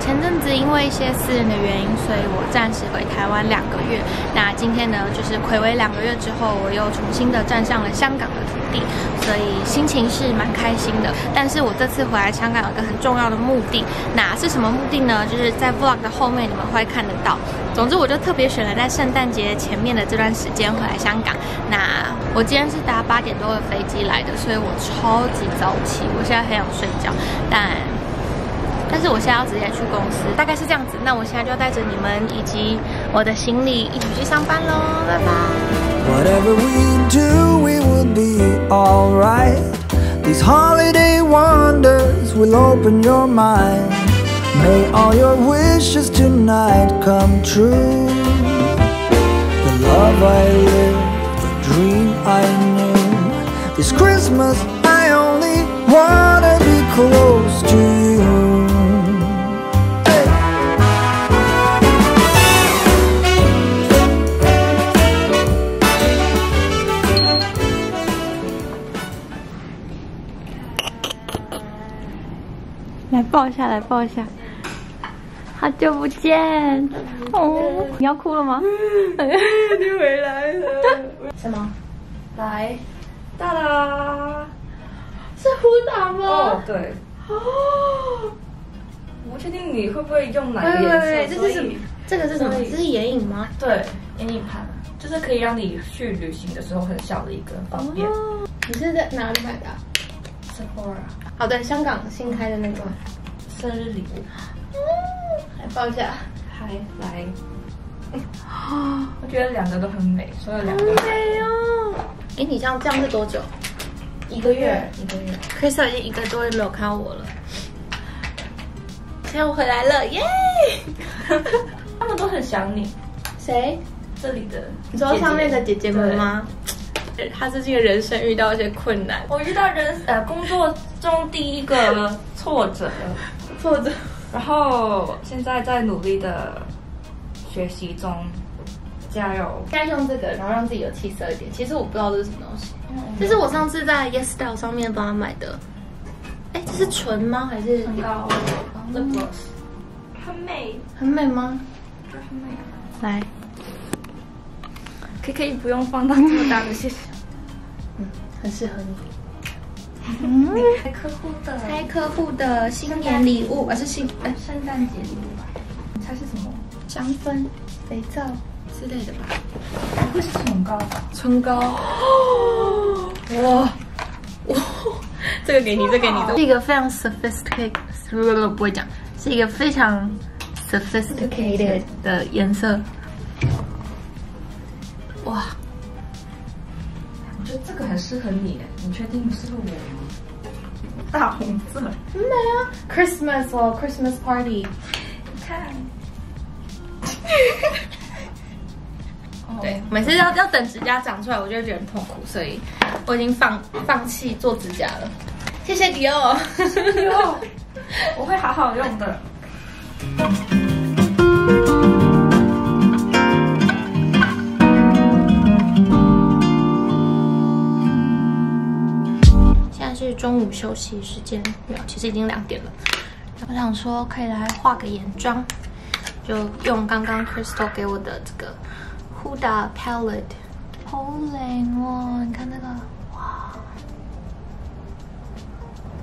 前阵子因为一些私人的原因，所以我暂时回台湾两个月。那今天呢，就是暌违两个月之后，我又重新的站上了香港的土地，所以心情是蛮开心的。但是我这次回来香港有一个很重要的目的，那是什么目的呢？就是在 vlog 的后面你们会看得到。总之，我就特别选了在圣诞节前面的这段时间回来香港。那我今天是搭八点多的飞机来的，所以我超级早起，我现在很想睡觉，但是我现在要直接去公司，大概是这样子。那我现在就要带着你们以及我的行李一起去上班喽，拜拜。Whatever we do, we will be alright. These holiday wonders will open your mind. May all your wishes tonight come true. The love I live, the dream I knew. This Christmas, I only wanna be close to you. 抱下，来抱一下。好久不见哦！你要哭了吗？你回来了，什么？来，哒啦！是胡打吗？哦，对，哦，我不确定你会不会用哪喂个颜色，喂喂，这是什么？这个是什么？这是眼影吗？对，眼影盘，就是可以让你去旅行的时候很小的一个方便。哦，你是在哪里买的啊？Sephora 好的，香港新开的那个。生日礼物，来抱一下。嗨来，我觉得两个都很美，所有两个都很美。哦！哎，你这样这样是多久？一个月。一个月，Crystal 已经一个多月没有看到我了。现在我回来了，耶！他们都很想你。谁？这里的你说上面的姐姐们吗？他最近的人生遇到一些困难，我遇到人呃工作中第一个挫折，挫折。然后现在在努力的学习中，加油！应该用这个，然后让自己有气色一点。其实我不知道这是什么东西，这是我上次在 Yes Style 上面帮他买的。哎，这是唇吗？还是唇膏 gloss，很美，很美吗？很美。来，可以可以不用放到这么大的，谢谢。嗯，很适合你。嗯，给客户的开客户的新年礼物，而是新哎圣诞节礼物吧？你猜是什么？香氛、肥皂之类的吧。不会是唇膏吧？唇膏。哇 哇，这个给你，这个给你，是一个非常 sophisticated，不会讲，是一个非常 sophisticated 的颜色。哇，我觉得这个很适合你耶，你确定适合我吗？大红色，很美啊！Christmas 哦，Christmas party。你看。对，每次要要等指甲长出来，我就会觉得很痛苦，所以我已经放放弃做指甲了。谢谢迪奥。哟，我会好好用的。是中午休息时间，没有，其实已经两点了。我想说可以来画个眼妆，就用刚刚 Crystal 给我的这个 Huda Palette，好冷哦！你看那个，哇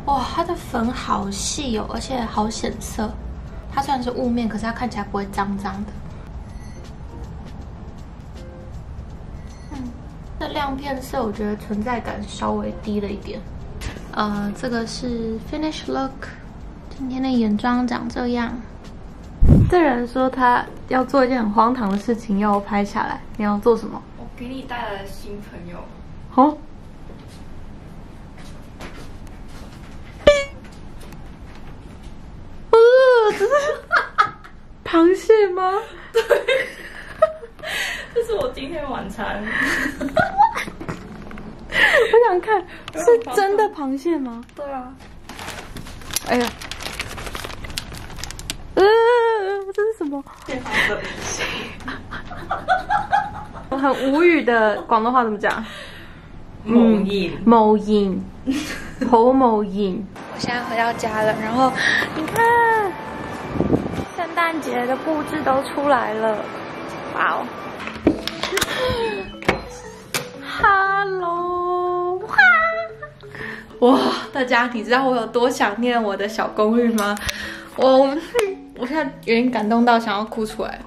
哇，它的粉好细哦，而且好显色。它虽然是雾面，可是它看起来不会脏脏的。嗯，这亮片色我觉得存在感稍微低了一点。呃，这个是 finish look，今天的眼妆长这样。这人说他要做一件很荒唐的事情，要我拍下来。你要做什么？我给你带来了新朋友，哦，呃，这是螃蟹吗？对 这是我今天晚餐。我想看，是真的螃蟹吗？对啊，哎呀，呃，这是什么？变黄色。我很无语的广东话怎么讲？某印，某影，侯某影。我现在回到家了，然后你看，圣诞节的布置都出来了，哇 哦！Hello，哇！大家，你知道我有多想念我的小公寓吗？我，我现在有点感动到想要哭出来。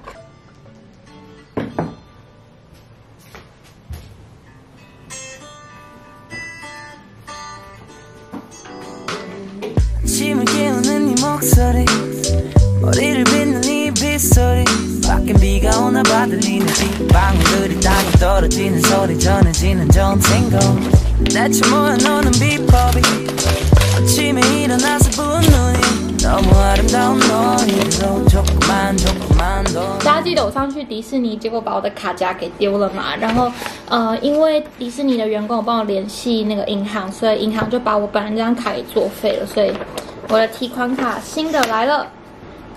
大家记得我上去迪士尼，结果把我的卡夹给丢了嘛？然后，呃，因为迪士尼的员工有帮我联系那个银行，所以银行就把我本来这张卡给作废了，所以我的提款卡新的来了。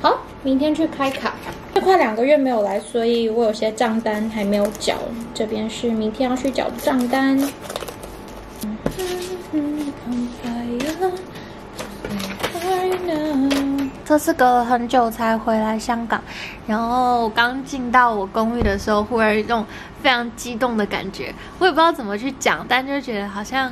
好，明天去开卡。这快两个月没有来，所以我有些账单还没有缴。这边是明天要去缴的账单。这次隔了很久才回来香港，然后刚进到我公寓的时候，忽然有一种非常激动的感觉。我也不知道怎么去讲，但就觉得好像。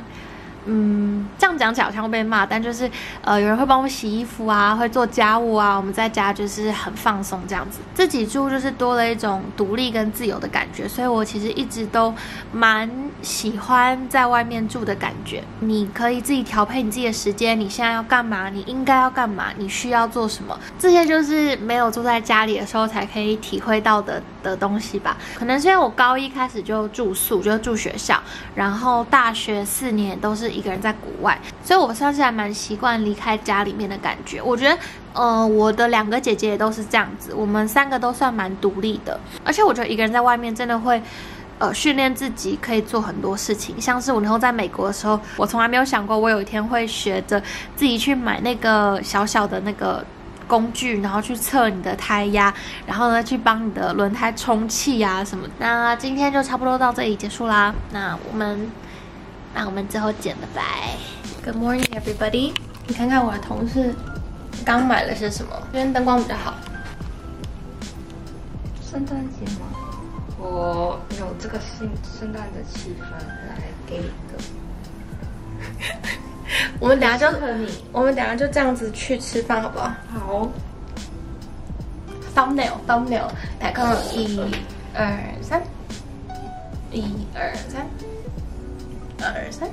嗯，这样讲起来好像会被骂，但就是，呃，有人会帮我洗衣服啊，会做家务啊，我们在家就是很放松这样子。自己住就是多了一种独立跟自由的感觉，所以我其实一直都蛮喜欢在外面住的感觉。你可以自己调配你自己的时间，你现在要干嘛，你应该要干嘛，你需要做什么，这些就是没有住在家里的时候才可以体会到的的东西吧。可能是因为我高一开始就住宿，就住学校，然后大学四年都是。一个人在国外，所以我算是还蛮习惯离开家里面的感觉。我觉得，呃，我的两个姐姐也都是这样子，我们三个都算蛮独立的。而且我觉得一个人在外面真的会，呃，训练自己可以做很多事情。像是我那时候在美国的时候，我从来没有想过我有一天会学着自己去买那个小小的那个工具，然后去测你的胎压，然后呢去帮你的轮胎充气啊什么。那今天就差不多到这里结束啦。那我们。那我们之后见，拜拜。Good morning, everybody。你看看我的同事刚买了些什么？这边灯光比较好。圣诞节吗？我有这个圣圣诞的气氛，来给你一个。我们等下就你我们等下就这样子去吃饭，好不好？好。Thumbnail, thumbnail。来看，一、二、三，一、二、三。二三，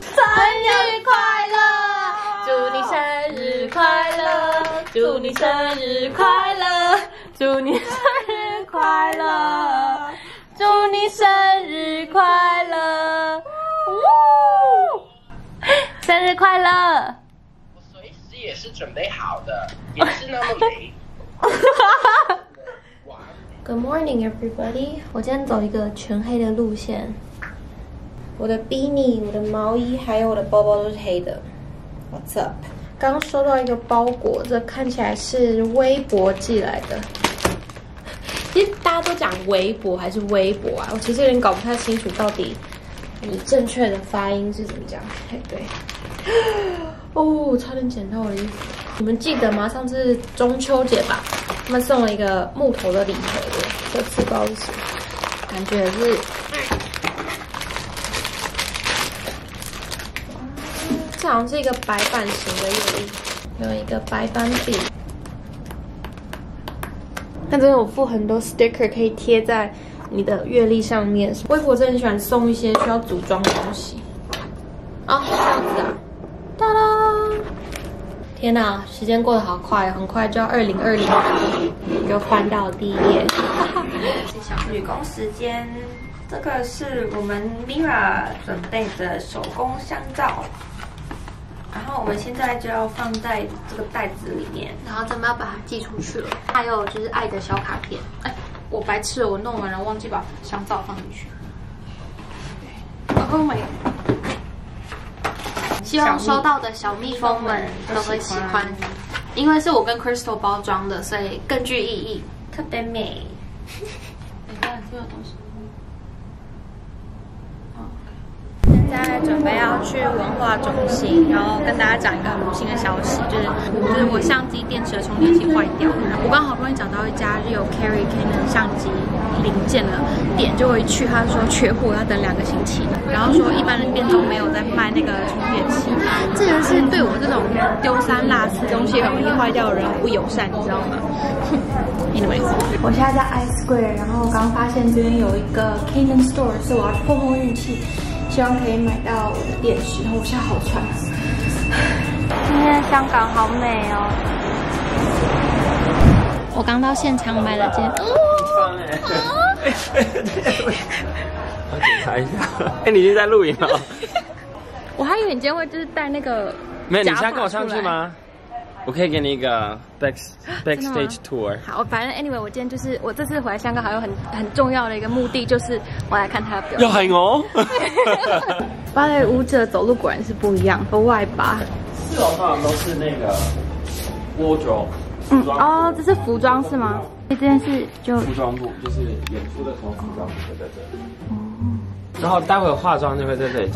生日快乐！祝你生日快乐！祝你生日快乐！祝你生日快乐！祝你生日快乐！生日快乐！我随时也是准备好的，也是那么美。Good morning, everybody！我今天走一个全黑的路线。我的 beanie、我的毛衣还有我的包包都是黑的。What's up？刚收到一个包裹，这看起来是微博寄来的。其实大家都讲微博还是微博啊？我其实有点搞不太清楚到底你正确的发音是怎么讲。哎，对。哦，差点捡到我的衣服。你们记得吗？上次中秋节吧，他们送了一个木头的礼盒，这次不知道是什么，感觉是。好像是一个白板型的月历，有一个白板笔。那这边有附很多 sticker 可以贴在你的月历上面。微博真的很喜欢送一些需要组装的东西。啊，这样子啊！哒啦！天哪，时间过得好快，很快就要二零二零年，又翻到第一页。是小女工时间，这个是我们 Mira 准备的手工香皂。然后我们现在就要放在这个袋子里面，然后咱们要把它寄出去了。还有就是爱的小卡片，哎，我白痴了，我弄完了忘记把香皂放进去。希望收到的小蜜蜂们都会喜欢，因为是我跟 Crystal 包装的，所以更具意义，特别美。等一下，这个东西。在准备要去文化中心，然后跟大家讲一个很不幸的消息，就是就是我相机电池的充电器坏掉了。我刚好不容易找到一家有 carry Canon 相机零件的店，就我一去，他说缺货，要等两个星期，然后说一般的店都没有在卖那个充电器。这个是对我这种丢三落四东西很容易坏掉的人不友善，你知道吗？Anyways，我现在在 i Square，然后刚发现这边有一个 Canon Store，是我要碰碰运气，希望可以买到我的电视。然后我现在好喘。今天香港好美哦！我刚到现场买了件，我 检查一下。哎，你已经在录影了？我还以为你今天会就是带那个，没有，你现在跟我上去？吗？我可以给你一个 backstage tour。好，反正 anyway，我今天就是我这次回来香港还有很很重要的一个目的，就是我来看他的表又演。係我。芭蕾舞者走路果然是不一样，和外八。四楼通常都是那个 wardrobe，嗯，哦，这是服装是吗？这件事就服装部，就是演出的时候服装部会在这里。然后待会化妆就会在这里。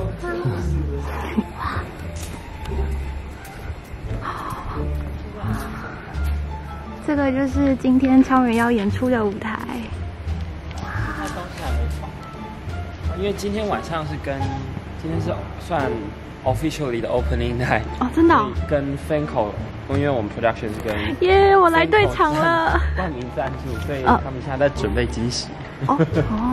这个就是今天超人要演出的舞台。他东西还没放，因为今天晚上是跟今天是算 officially 的 opening night，哦，真的、哦？跟 Fanco，因为我们 production 是跟耶我来对场了。冠名赞助，所以哦他们现在在准备惊喜。哦哦，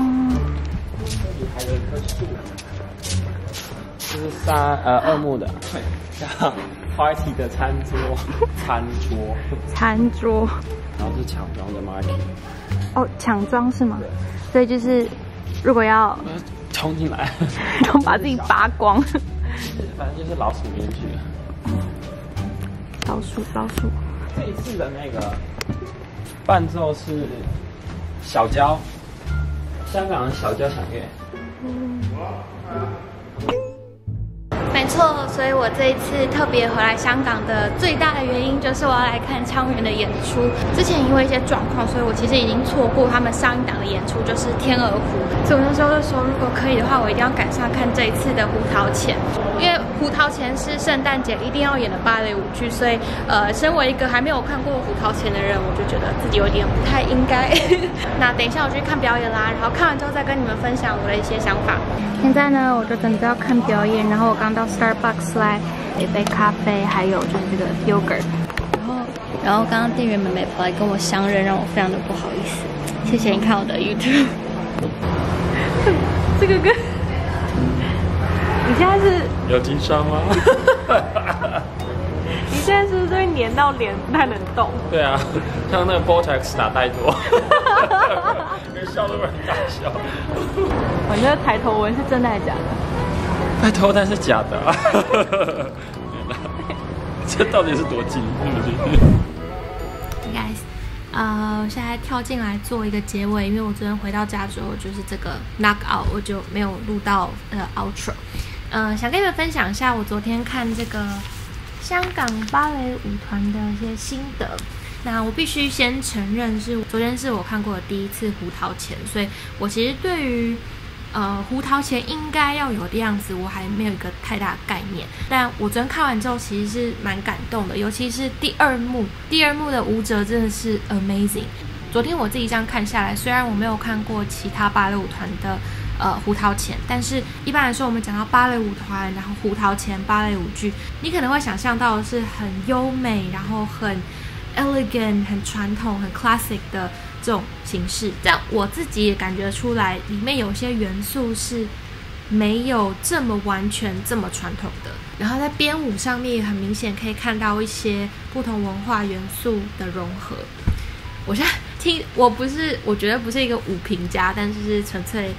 是三呃二木的，对，像 party 的餐桌，餐桌，餐桌。然后是抢装的 market，哦，抢装是吗？所以就是如果要呃冲进来，然后把自己扒光，反正就是老鼠面具。老鼠老鼠。这一次的那个伴奏是小娇，香港的小交响乐。没错，所以我这一次特别回来香港的最大的原因就是我要来看昌原的演出。之前因为一些状况，所以我其实已经错过他们上一档的演出，就是天鹅湖。所以我那时候就说，如果可以的话，我一定要赶上看这一次的胡桃钳，因为胡桃钳是圣诞节一定要演的芭蕾舞剧，所以呃，身为一个还没有看过胡桃钳的人，我就觉得自己有点不太应该。那等一下我去看表演啦，然后看完之后再跟你们分享我的一些想法。现在呢，我就准备要看表演，然后我刚到 Starbucks 来一杯咖啡，还有就是这个 yogurt。然后，然后刚刚店员妹妹跑来跟我相认，让我非常的不好意思。谢谢你看我的 YouTube。这个跟你现在是，有经商吗？你现在是不是会粘到脸不太能动？对啊，像那个 Botox 打太多，跟笑都会很大笑。我觉得抬头纹是真的还是假的？拜托但是假的、啊，这到底是多近？guys，呃，我现在跳进来做一个结尾，因为我昨天回到家之后就是这个 knock out，我就没有录到呃 outro。呃，想跟你们分享一下我昨天看这个香港芭蕾舞团的一些心得。那我必须先承认是，昨天是我看过的第一次胡桃钳，所以我其实对于呃胡桃钳应该要有的样子，我还没有一个太大概念。但我昨天看完之后，其实是蛮感动的，尤其是第二幕，第二幕的舞者真的是 amazing。昨天我自己这样看下来，虽然我没有看过其他芭蕾舞团的呃胡桃钳，但是一般来说，我们讲到芭蕾舞团，然后胡桃钳芭蕾舞剧，你可能会想象到的是很优美，然后很 elegant、很传统、很 classic 的这种形式。但我自己也感觉出来，里面有些元素是没有这么完全、这么传统的。然后在编舞上面很明显可以看到一些不同文化元素的融合。我现在听，我不是，我觉得不是一个舞评家，但是是纯粹，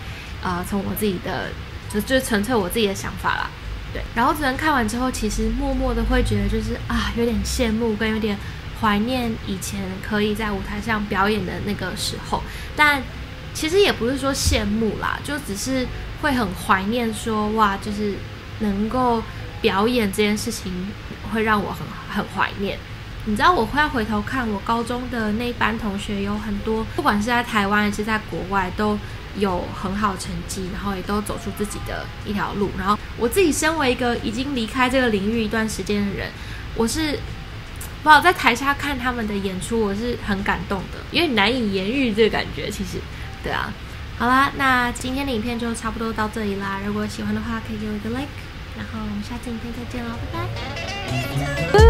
呃，从我自己的，就就纯粹我自己的想法啦。对，然后昨天看完之后，其实默默的会觉得就是啊，有点羡慕跟有点怀念以前可以在舞台上表演的那个时候，但其实也不是说羡慕啦，就只是会很怀念说哇，就是能够表演这件事情，会让我很很怀念。你知道我会要回头看我高中的那一班同学，有很多不管是在台湾还是在国外，都有很好成绩，然后也都走出自己的一条路。然后我自己身为一个已经离开这个领域一段时间的人，我是不好在台下看他们的演出，我是很感动的，因为难以言喻这个感觉。其实，对啊，好啦，那今天的影片就差不多到这里啦。如果喜欢的话，可以给我一个 like，然后我们下次影片再见喽，拜拜。